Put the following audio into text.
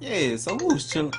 Yeah, são lústula?